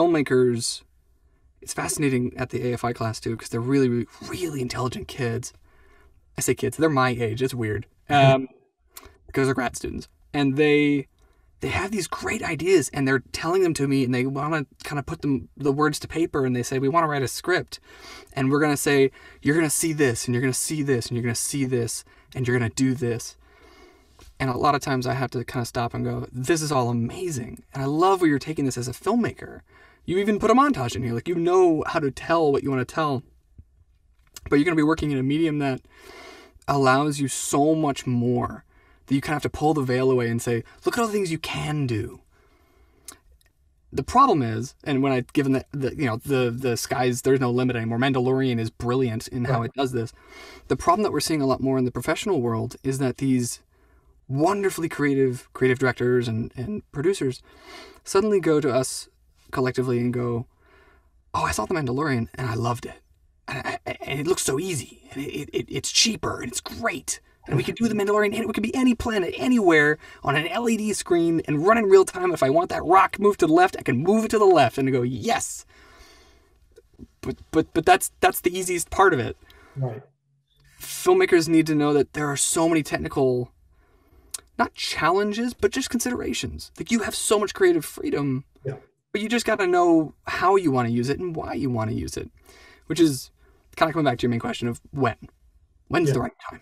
filmmakers, it's fascinating at the AFI class too because they're really, really, really intelligent kids. I say kids, they're my age. It's weird um, because they're grad students, and they they have these great ideas, and they're telling them to me, and they want to kind of put them the words to paper, and they say we want to write a script, and we're gonna say you're gonna see this, and you're gonna see this, and you're gonna see this, and you're gonna do this. And a lot of times I have to kind of stop and go, this is all amazing. And I love where you're taking this as a filmmaker. You even put a montage in here. Like you know how to tell what you want to tell. But you're going to be working in a medium that allows you so much more that you kind of have to pull the veil away and say, look at all the things you can do. The problem is, and when I given that the you know the the skies there's no limit anymore. Mandalorian is brilliant in how it does this. The problem that we're seeing a lot more in the professional world is that these wonderfully creative creative directors and, and producers suddenly go to us collectively and go, "Oh, I saw The Mandalorian and I loved it, and, I, and it looks so easy, and it, it, it's cheaper and it's great, and we could do The Mandalorian, and it could be any planet, anywhere on an LED screen and run in real time. If I want that rock moved to the left, I can move it to the left and go yes." But but but that's that's the easiest part of it. Right. Filmmakers need to know that there are so many technical not challenges, but just considerations. Like you have so much creative freedom, Yeah. But you just got to know how you want to use it and why you want to use it, which is kind of coming back to your main question of when. When's Yeah. the right time?